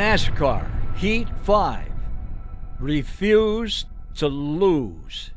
NASCAR Heat 5. Refuse to lose.